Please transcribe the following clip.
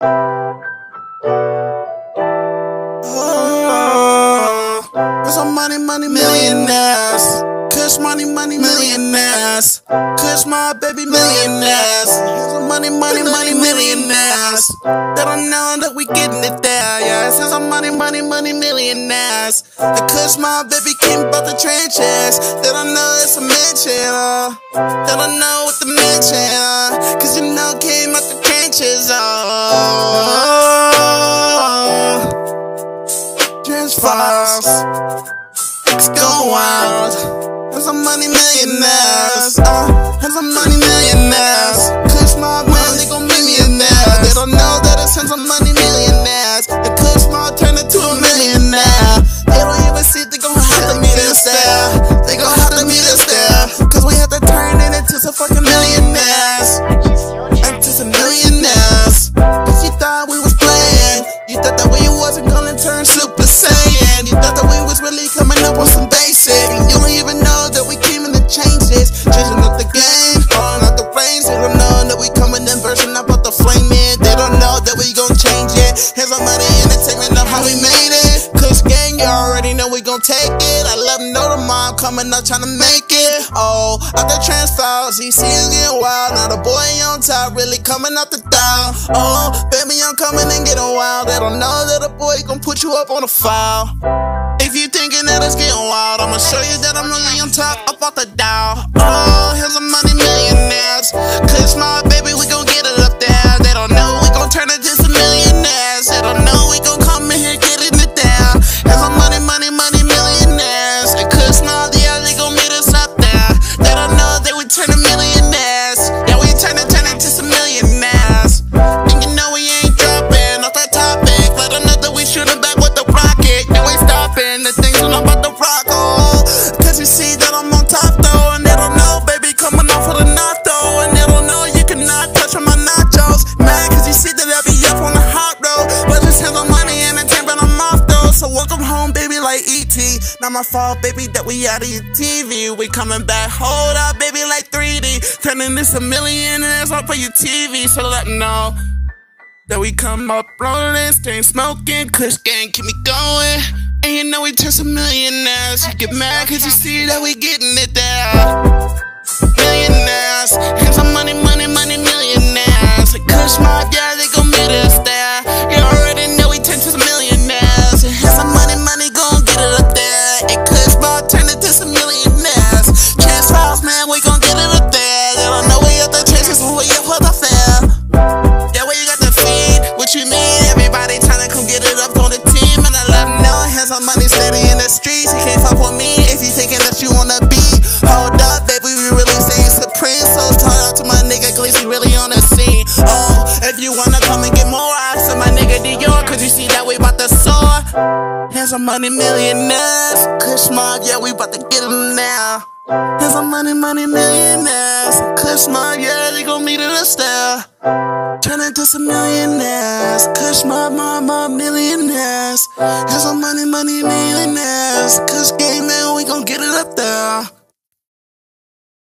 There's some money, money, millionaires. Kush money, money, millionaires. Kush my baby, millionaires. Here's some money, money, money, millionaires. They don't know that we getting it there, yeah. Here's some money, money, money, millionaires. The Kush my baby came about the trenches. They don't know it's a mansion, uh. They don't know what the mansion, uh. Cause you know came out the trenches, oh. Files. Let's go wild. Here's some money millionaires. Uh, here's some money millionaires. Turn super saiyan. You thought that we was really coming up on some basic. You don't even know that we came in to change this. Changing up the game, blowing out the flames. They don't know that we coming in version about the flame in. They don't know that we gon' change it. Here's our money coming up trying to make it. Oh, out the transfiles, he sees getting wild. Now the boy on top really coming out the dial. Oh, baby, I'm coming and getting wild. They don't know that a boy gon' put you up on a file. If you thinking that it's getting wild, I'ma show you that I'm really on top, up off the dial. Oh, here's some money So welcome home, baby, like ET. Not my fault, baby, that we out of your TV. We coming back, hold up, baby, like 3D. Turning this a millionaires up for your TV. So let me know. That we come up rolling, staying smoking, Kush gang keep me going. And you know we turn some millionaires. You get mad cause you see that we getting it there. Millionaires, the streets. You can't fuck with me if you thinking that you wanna be. Hold up, baby, we really staying supreme. So shout out to my nigga Glizzy, really on the scene. Oh, if you wanna come and get more, I said my nigga Dior, cause you see that we bout to soar. Here's some money millionaires. Kush mob, yeah, we bout to get them now. Here's some money, money millionaires. Kush mob, yeah, they gon' meet us there. Turn into some millionaires. Kush my mama millionaires. Here's some money, money millionaires. Kush game man, we gon' get it up there.